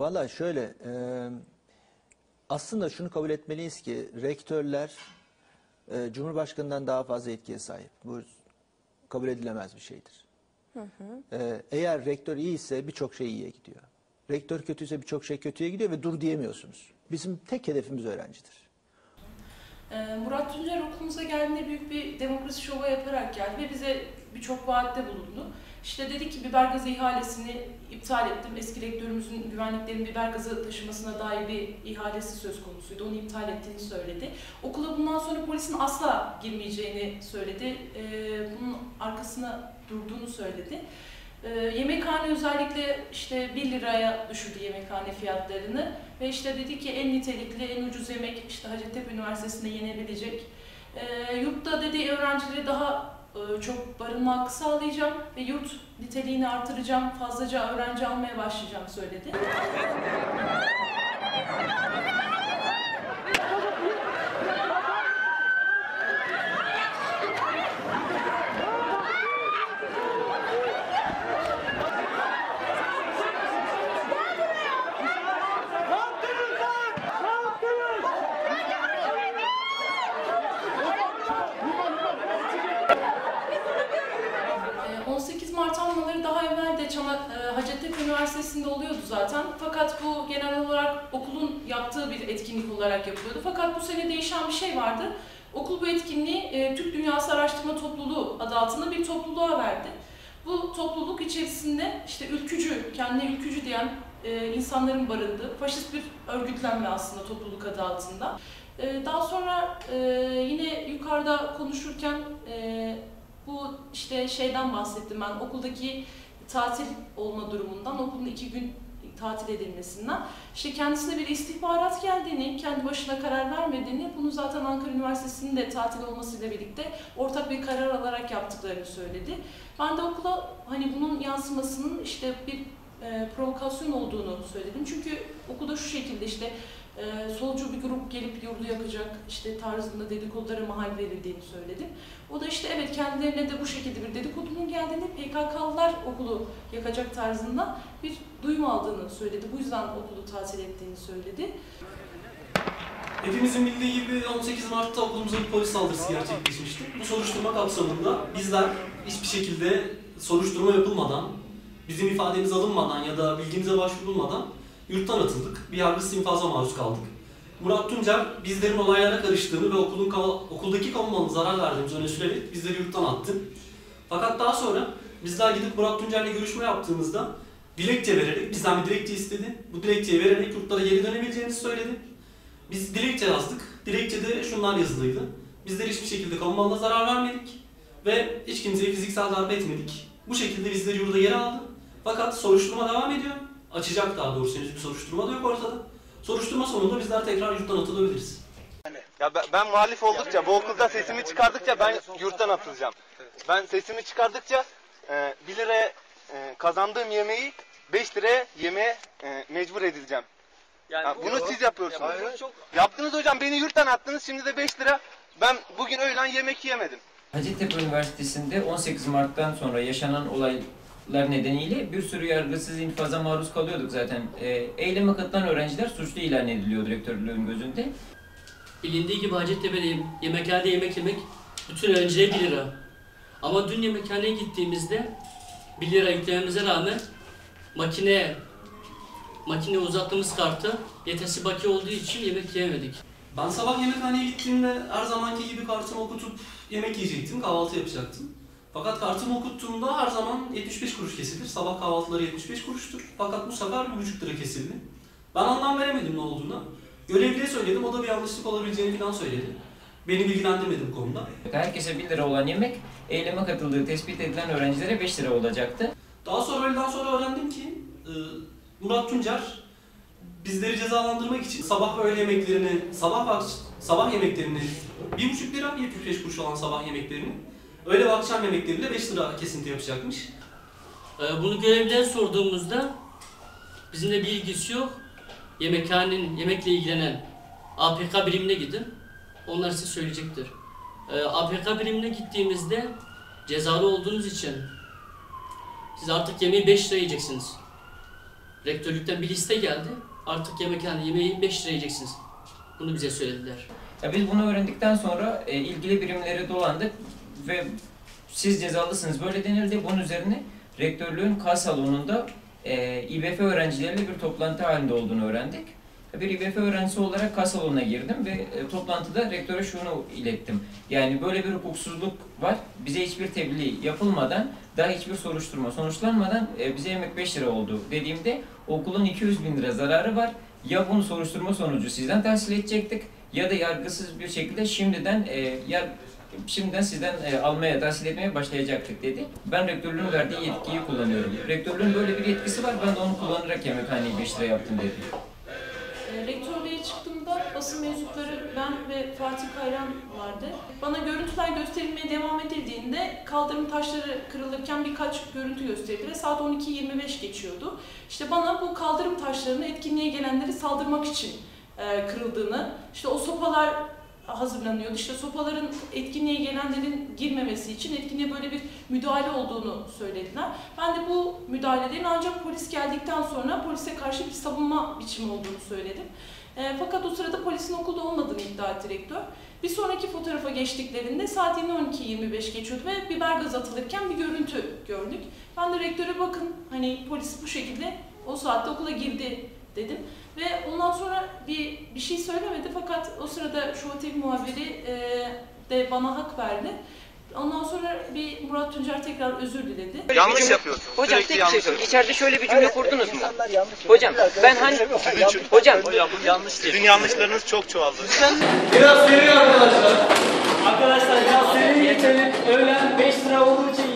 Valla şöyle, e, aslında şunu kabul etmeliyiz ki rektörler e, Cumhurbaşkanı'ndan daha fazla etkiye sahip. Bu kabul edilemez bir şeydir. E, eğer rektör iyi ise birçok şey iyiye gidiyor. Rektör kötüyse birçok şey kötüye gidiyor ve dur diyemiyorsunuz. Bizim tek hedefimiz öğrencidir. Ee, Murat Tuncer okulumuza geldiğinde büyük bir demokrasi şova yaparak geldi ve bize birçok vaatte bulundu. İşte dedi ki biber gazı ihalesini iptal ettim. Eski rektörümüzün güvenliklerin biber gazı taşımasına dair bir ihalesi söz konusuydu. Onu iptal ettiğini söyledi. Okula bundan sonra polisin asla girmeyeceğini söyledi. Ee, bunun arkasına durduğunu söyledi. Ee, yemekhane özellikle işte 1 liraya düşürdü yemekhane fiyatlarını ve işte dedi ki en nitelikli, en ucuz yemek işte Hacettepe Üniversitesi'nde yenebilecek. Ee, yurtta dedi öğrencilere daha e, çok barınma hakkı sağlayacağım ve yurt niteliğini artıracağım, fazlaca öğrenci almaya başlayacağım söyledi. Çana, e, Hacettepe Üniversitesi'nde oluyordu zaten. Fakat bu genel olarak okulun yaptığı bir etkinlik olarak yapılıyordu. Fakat bu sene değişen bir şey vardı. Okul bu etkinliği e, Türk Dünyası Araştırma Topluluğu adı altında bir topluluğa verdi. Bu topluluk içerisinde işte ülkücü, kendine ülkücü diyen e, insanların barındığı faşist bir örgütlenme aslında topluluk adı altında. E, daha sonra e, yine yukarıda konuşurken e, bu işte şeyden bahsettim ben okuldaki tatil olma durumundan, okulun iki gün tatil edilmesinden. İşte kendisine bir istihbarat geldiğini, kendi başına karar vermediğini, bunu zaten Ankara Üniversitesi'nin de tatil olmasıyla birlikte ortak bir karar alarak yaptıklarını söyledi. Ben de okula hani bunun yansımasının işte bir e, provokasyon olduğunu söyledim. Çünkü okulda şu şekilde işte e, solcu bir grup gelip yurdu yakacak işte tarzında dedikodulara mahal verildiğini söyledim. O da işte evet kendilerine de bu şekilde bir dedikodunun geldiğini PKK'lılar okulu yakacak tarzında bir duyum aldığını söyledi. Bu yüzden okulu tatil ettiğini söyledi. Hepimizin bildiği gibi 18 Mart'ta okulumuza bir polis saldırısı gerçekleşmişti. Bu soruşturma kapsamında bizler hiçbir şekilde soruşturma yapılmadan, bizim ifademiz alınmadan ya da bilgimize başvurulmadan yurttan atıldık. Bir yargısız infaza maruz kaldık. Murat Tuncer bizlerin olaylara karıştığını ve okulun okuldaki kamu malına zarar verdiğimizi öne sürerek bizleri yurttan attı. Fakat daha sonra bizler gidip Murat Tuncer'le görüşme yaptığımızda dilekçe vererek, bizden bir dilekçe istedi. Bu dilekçeyi vererek yurtlara geri dönebileceğimizi söyledi. Biz dilekçe yazdık. Dilekçede şunlar yazılıydı. Bizler hiçbir şekilde kamu zarar vermedik ve hiç kimseye fiziksel darbe etmedik. Bu şekilde bizleri yurda geri aldı. Fakat soruşturma devam ediyor. Açacak daha doğrusu henüz bir soruşturma da yok ortada. Soruşturma sonunda bizler tekrar yurttan atılabiliriz. Ya ben, ben muhalif oldukça, bu okulda sesimi çıkardıkça ben yurttan atılacağım. Ben sesimi çıkardıkça e, 1 liraya e, kazandığım yemeği 5 liraya yemeye e, mecbur edileceğim. Ya bunu siz yapıyorsunuz. Yaptınız hocam, beni yurttan attınız, şimdi de 5 lira. Ben bugün öğlen yemek yemedim. Hacettepe Üniversitesi'nde 18 Mart'tan sonra yaşanan olaylar nedeniyle bir sürü yargısız infaza maruz kalıyorduk zaten. Ee, eyleme katılan öğrenciler suçlu ilan ediliyor direktörlüğün gözünde. Bilindiği gibi Hacettepe'de yemekhanede yemek yemek bütün öğrenciye 1 lira. Ama dün yemekhaneye gittiğimizde 1 lira yüklememize rağmen makineye makineye uzattığımız kartı yetesi baki olduğu için yemek yiyemedik. Ben sabah yemekhaneye gittiğimde her zamanki gibi kartımı okutup yemek yiyecektim, kahvaltı yapacaktım. Fakat kartımı okuttuğumda her zaman 75 kuruş kesilir. Sabah kahvaltıları 75 kuruştur. Fakat bu sefer 1,5 lira kesildi. Ben anlam veremedim ne olduğuna. Görevliye söyledim, o da bir yanlışlık olabileceğini falan söyledi. Beni bilgilendirmedi bu konuda. Herkese 1 lira olan yemek eyleme katıldığı tespit edilen öğrencilere 5 lira olacaktı. Daha sonra öğleden sonra öğrendim ki e, Murat Tuncer bizleri cezalandırmak için sabah ve öğle yemeklerini, sabah sabah yemeklerini 1,5 lira 75 kuruş olan sabah yemeklerini öğle ve akşam yemeklerini 5 lira kesinti yapacakmış. Ee, Bunu görevliye sorduğumuzda bizimle bir ilgisi yok. Yemekhanenin yemekle ilgilenen APK birimine gidin. Onlar size söyleyecektir. Ee, APK birimine gittiğimizde cezalı olduğunuz için siz artık yemeği 5 lira yiyeceksiniz. Rektörlükten bir liste geldi. Artık yemekhane yemeği 5 lira yiyeceksiniz. Bunu bize söylediler. Ya biz bunu öğrendikten sonra e, ilgili birimlere dolandık ve siz cezalısınız böyle denildi. Bunun üzerine rektörlüğün K salonunda e, İBF öğrencileriyle bir toplantı halinde olduğunu öğrendik. Bir İBF öğrencisi olarak K salonuna girdim ve e, toplantıda rektöre şunu ilettim. Yani böyle bir hukuksuzluk var. Bize hiçbir tebliğ yapılmadan, daha hiçbir soruşturma sonuçlanmadan e, bize yemek 5 lira oldu dediğimde okulun 200 bin lira zararı var. Ya bunu soruşturma sonucu sizden tahsil edecektik ya da yargısız bir şekilde şimdiden e, yar, şimdiden sizden e, almaya, tahsil etmeye başlayacaktık dedi. Ben rektörlüğün verdiği yetkiyi kullanıyorum. Rektörlüğün böyle bir yetkisi var, ben de onu kullanarak yemekhaneyi 5 lira yaptım dedi. E, Rektörlüğe çıktığımda basın mensupları ben ve Fatih Kayran vardı. Bana görüntüler gösterilmeye devam edildiğinde kaldırım taşları kırılırken birkaç görüntü gösterildi ve saat 12.25 geçiyordu. İşte bana bu kaldırım taşlarını etkinliğe gelenleri saldırmak için e, kırıldığını, işte o sopalar hazırlanıyordu. İşte sopaların etkinliğe gelenlerin girmemesi için etkinliğe böyle bir müdahale olduğunu söylediler. Ben de bu müdahalelerin ancak polis geldikten sonra polise karşı bir savunma biçimi olduğunu söyledim. E, fakat o sırada polisin okulda olmadığını iddia etti rektör. Bir sonraki fotoğrafa geçtiklerinde saat yine 12.25 geçiyordu ve biber gaz atılırken bir görüntü gördük. Ben de rektöre bakın hani polis bu şekilde o saatte okula girdi dedim. Ve ondan sonra bir bir şey söylemedi fakat o sırada Show TV muhabiri e, de bana hak verdi. Ondan sonra bir Murat Tuncer tekrar özür diledi. Yanlış yapıyorsun. Hocam tek bir şey yanlış. İçeride şöyle bir cümle kurdunuz mu? Hocam ben hani hocam Sizin yanlışlarınız çok çoğaldı. Biraz seri arkadaşlar. Arkadaşlar biraz seri geçelim. Öğlen 5 lira olduğu için